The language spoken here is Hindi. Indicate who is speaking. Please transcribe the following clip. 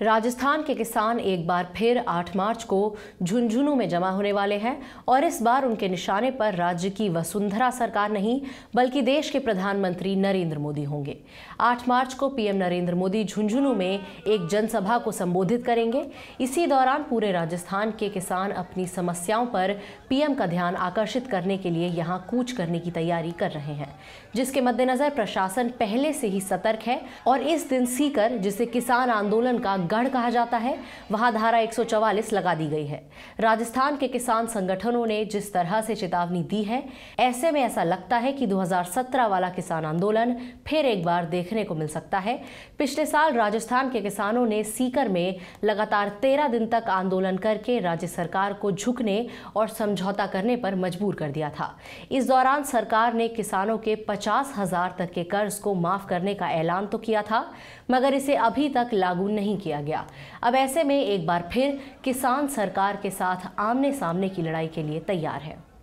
Speaker 1: राजस्थान के किसान एक बार फिर 8 मार्च को झुंझुनू में जमा होने वाले हैं और इस बार उनके निशाने पर राज्य की वसुंधरा सरकार नहीं, बल्कि देश के प्रधानमंत्री नरेंद्र मोदी होंगे। 8 मार्च को पीएम नरेंद्र मोदी झुंझुनू में एक जनसभा को संबोधित करेंगे। इसी दौरान पूरे राजस्थान के किसान अपनी समस्याओं पर पीएम का ध्यान आकर्षित करने के लिए यहाँ कूच करने की तैयारी कर रहे हैं, जिसके मद्देनजर प्रशासन पहले से ही सतर्क है और इस दिन सीकर, जिसे किसान आंदोलन का गढ़ कहा जाता है। वहाँ धारा 144 लगा दी गई है। राजस्थान के किसान संगठनों ने जिस तरह से चेतावनी दी है, ऐसे में ऐसा लगता है कि 2017 वाला किसान आंदोलन फिर एक बार देखने को मिल सकता है। पिछले साल राजस्थान के किसानों ने सीकर में लगातार तेरह दिन तक आंदोलन करके राज्य सरकार को झुकने और समझौता करने पर मजबूर कर दिया था। इस दौरान सरकार ने किसानों के पचास हज़ार तक के कर्ज को माफ़ करने का ऐलान तो किया था, मगर इसे अभी तक लागू नहीं किया गया। अब ऐसे में एक बार फिर किसान सरकार के साथ आमने सामने की लड़ाई के लिए तैयार है।